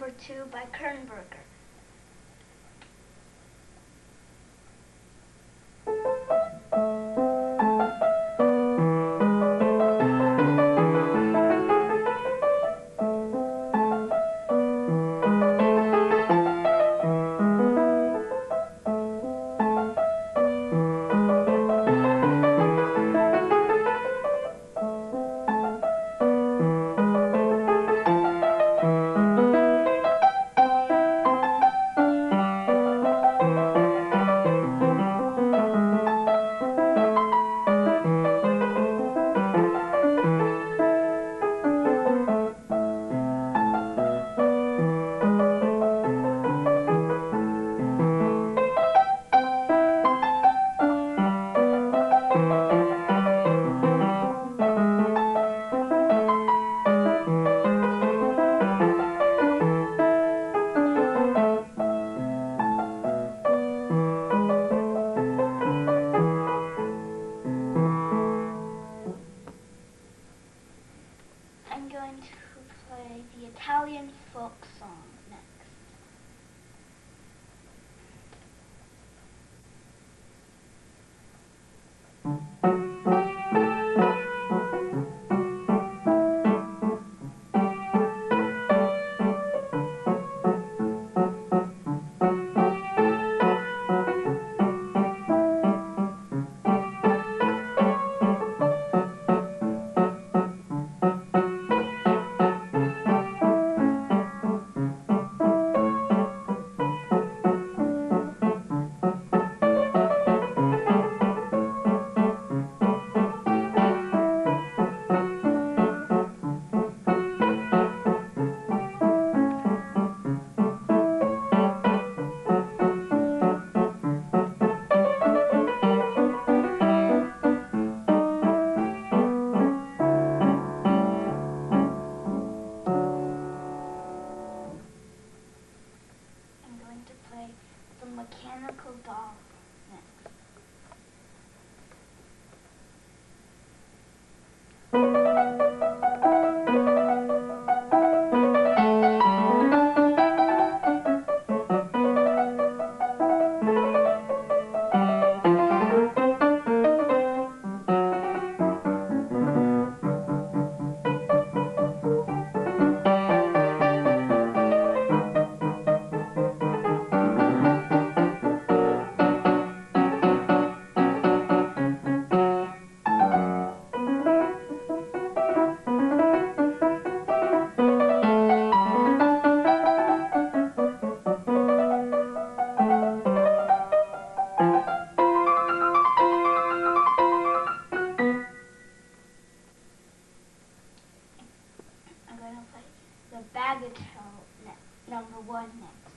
number two by Kirnberger. I'm the bagatelle number one next.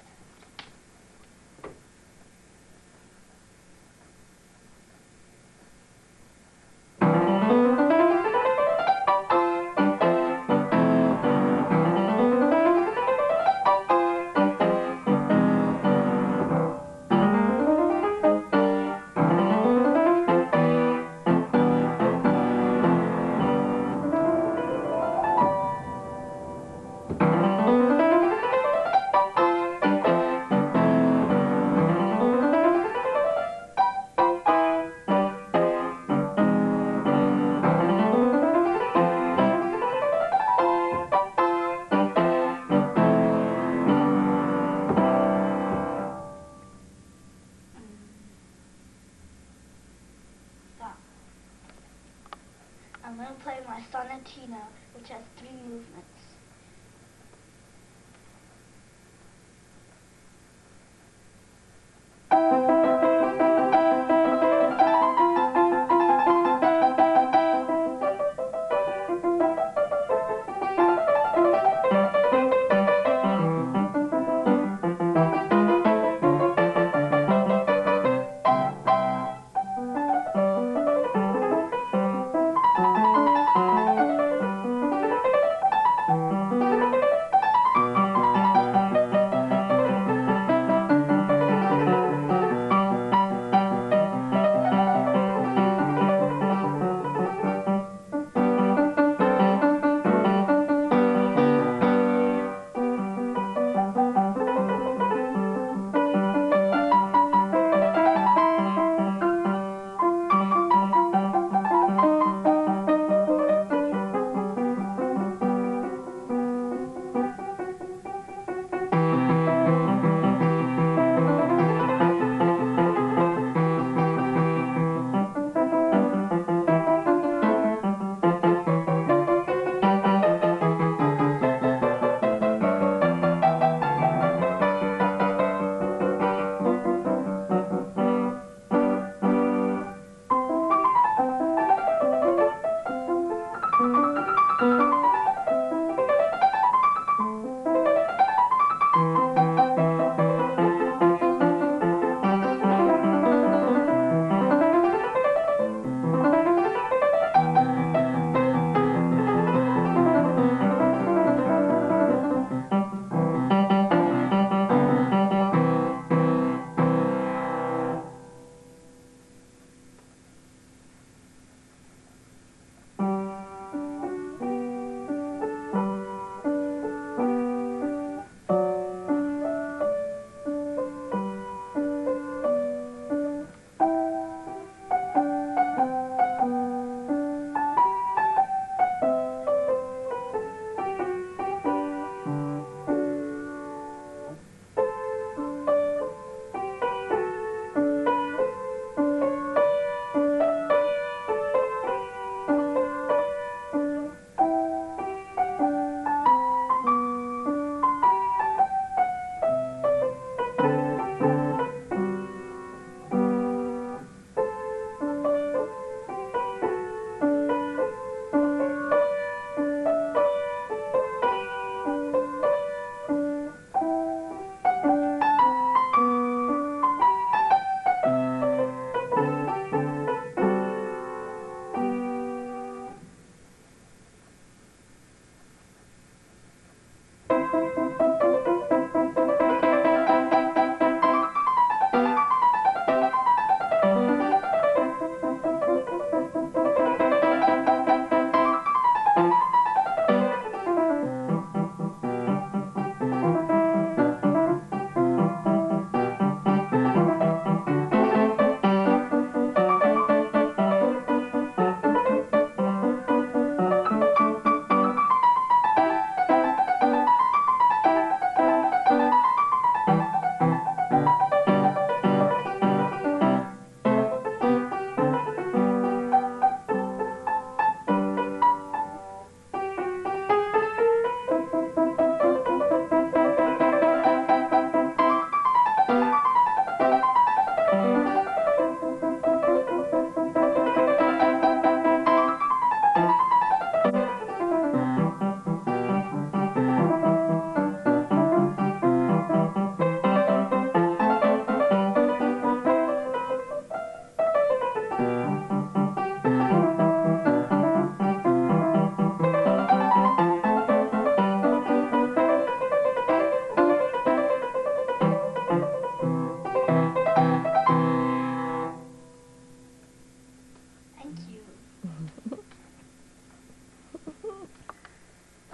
Sonatina, which has three movements.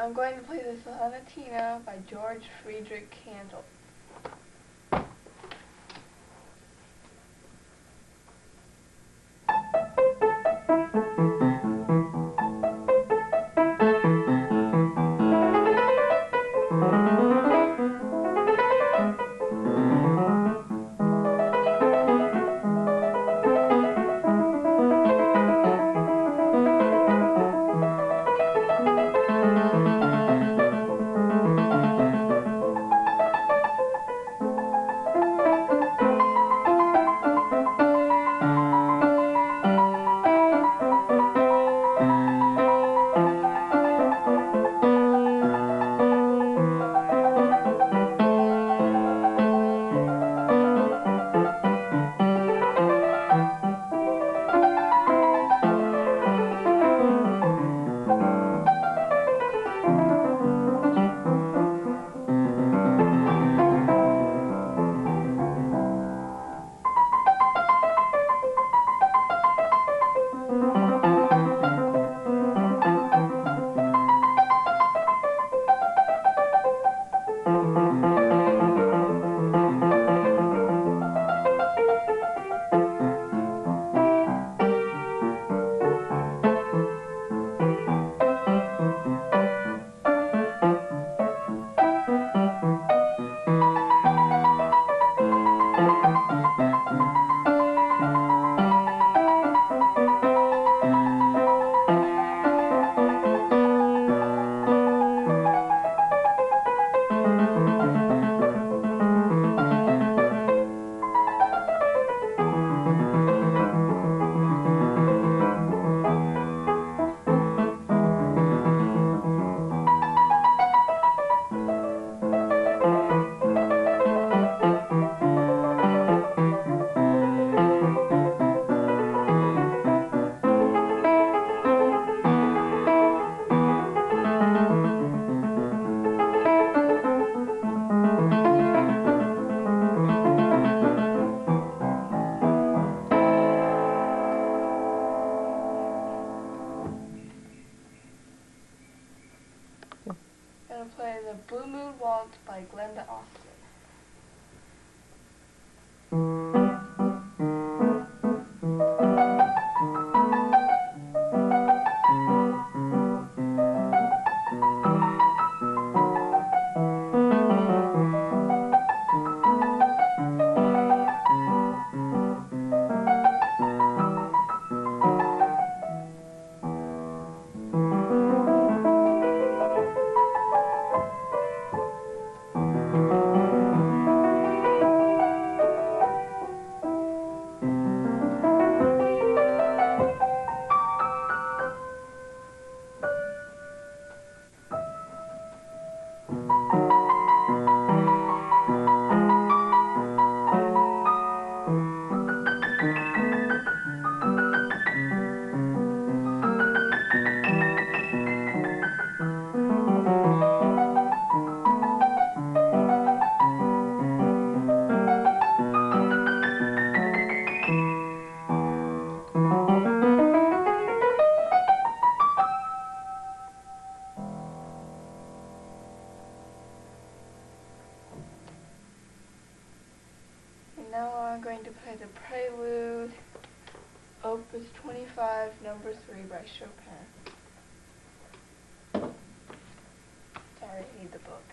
I'm going to play this Sonatina by George Friedrich Handel. Opus 25, number 3 by Chopin. Sorry, I need the book.